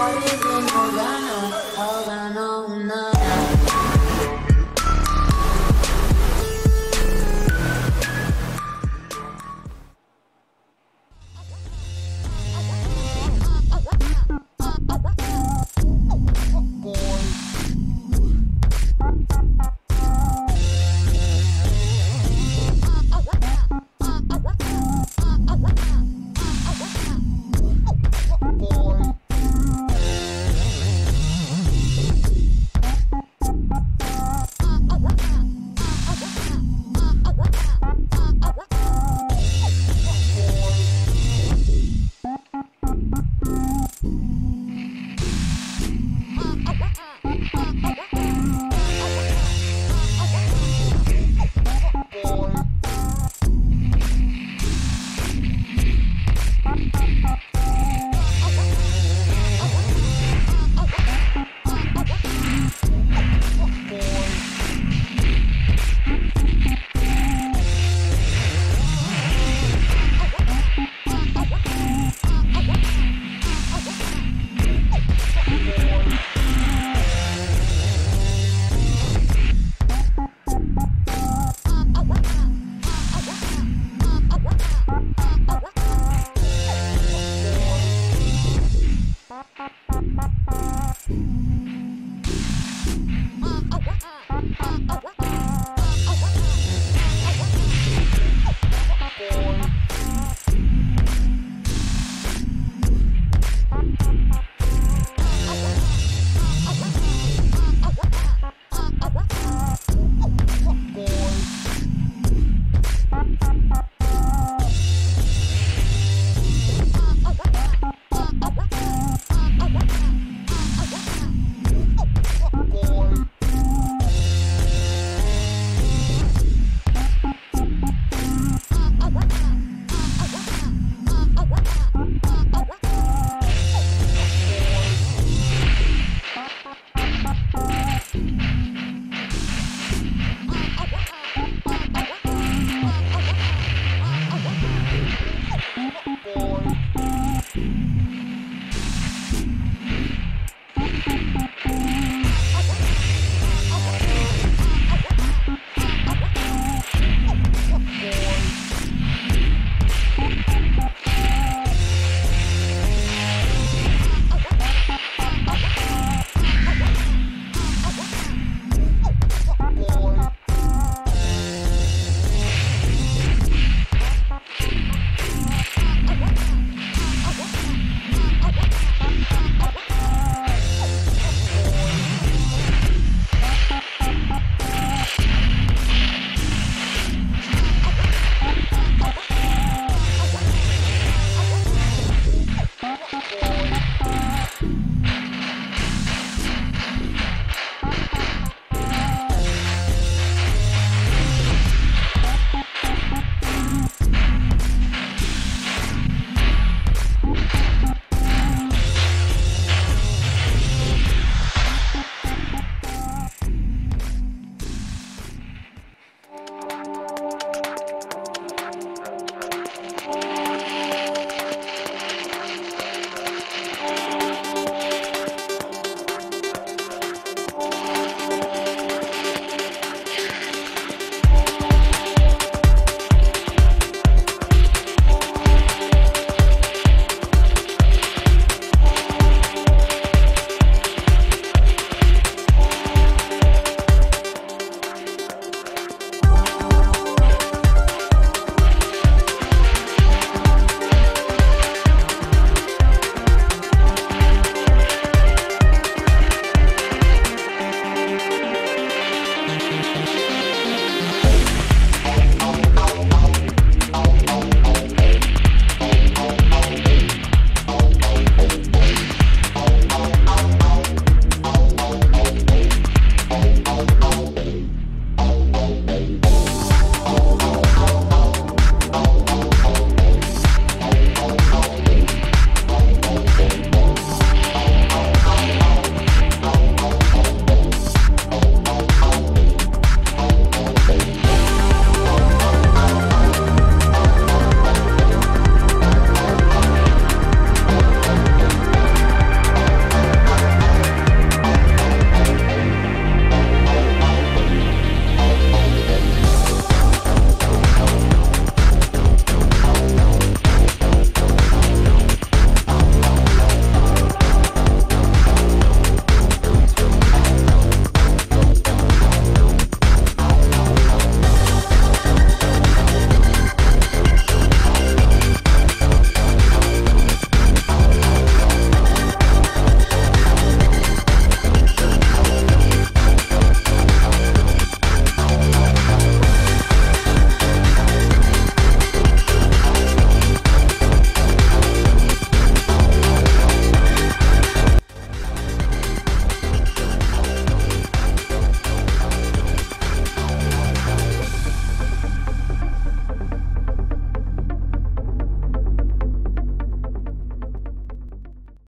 Morgana.